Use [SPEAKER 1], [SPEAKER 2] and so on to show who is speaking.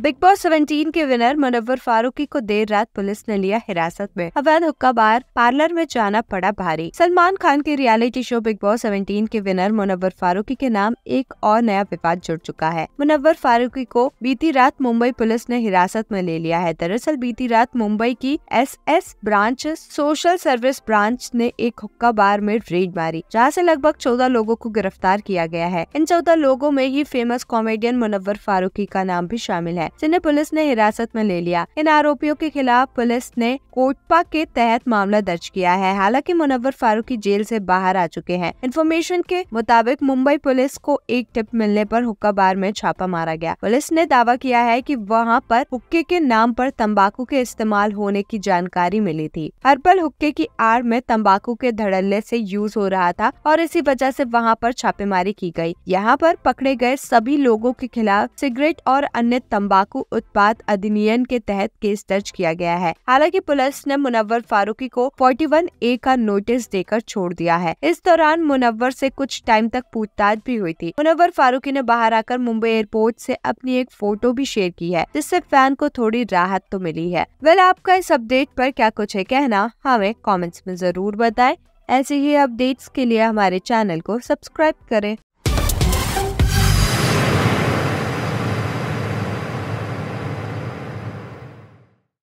[SPEAKER 1] Big boss 17 के winner Munawwar Farooqui को देर रात पुलिस ने लिया हिरासत में। अवैध हुक्का बार पार्लर में जाना पड़ा भारी। सलमान खान के रियलिटी शो बिग बॉस 17 के विनर मुनव्वर फारूकी के नाम एक और नया विवाद जुड़ चुका है। मुनव्वर फारूकी को बीती रात मुंबई पुलिस ने हिरासत में ले लिया है। दरअसल बीती रात मुंबई की S S branch, social service branch ने एक हुक्का बार में रेड मारी, जहाँ ऐसी लगभग चौदह लोगों को गिरफ़्तार किया गया है। इन चौदह लोगों में ही फ़ेमस कॉमेडियन मुनव्वर फारूकी का नाम भी शामिल है। है जिन्हें पुलिस ने हिरासत में ले लिया। इन आरोपियों के खिलाफ पुलिस ने कोटपा के तहत मामला दर्ज किया है। हालाँकि मुनव्वर फारूकी जेल से बाहर आ चुके हैं। इन्फॉर्मेशन के मुताबिक मुंबई पुलिस को एक टिप मिलने पर हुक्का बार में छापा मारा गया। पुलिस ने दावा किया है कि वहाँ पर हुक्के के नाम पर तंबाकू के इस्तेमाल होने की जानकारी मिली थी। हर्बल हुक्के की आड़ में तंबाकू के धड़ल्ले से यूज़ हो रहा था और इसी वजह से वहाँ पर छापेमारी की गई। यहाँ पर पकड़े गए सभी लोगों के खिलाफ सिगरेट और अन्य तंबाकू तंबाकू उत्पाद अधिनियम के तहत केस दर्ज किया गया है। हालाँकि पुलिस ने मुनव्वर फारूकी को 41 ए का नोटिस देकर छोड़ दिया है। इस दौरान मुनव्वर से कुछ टाइम तक पूछताछ भी हुई थी। मुनव्वर फारूकी ने बाहर आकर मुंबई एयरपोर्ट से अपनी एक फ़ोटो भी शेयर की है, जिससे फ़ैन को थोड़ी राहत तो मिली है। वेल, आपका इस अपडेट पर क्या कुछ है कहना, हमें कॉमेंट्स में ज़रूर बताए। ऐसे ही अपडेट्स के लिए हमारे चैनल को सब्सक्राइब करें।